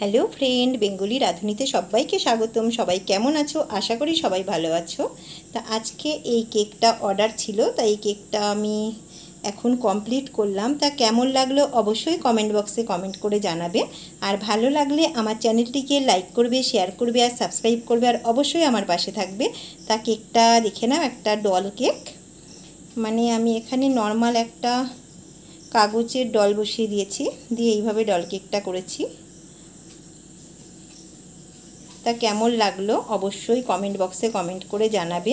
Hello friend Bengali রাঁধুনিতে সবাইকে স্বাগতম। সবাই কেমন আছো? আশা করি সবাই ভালো আছো। তা আজকে এই কেকটা অর্ডার ছিল, তাই এই কেকটা আমি এখন কমপ্লিট করলাম। তা কেমন লাগল অবশ্যই কমেন্ট বক্সে কমেন্ট করে জানাবে। আর ভালো লাগলে আমার চ্যানেলটিকে লাইক করবে শেয়ার করবে, আর সাবস্ক্রাইব করবে, আর অবশ্যই আমার পাশে থাকবে। তা কেকটা দেখে নাও, একটা ডল কেক মানে আমি এখানে নর্মাল একটা কাগজের ডল বসিয়ে দিয়েছি। দিয়ে এইভাবে ডল কেকটা করেছি। তা কেমন লাগল অবশ্যই কমেন্ট বক্সে কমেন্ট করে জানাবে।